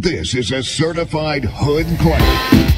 This is a certified hood claim.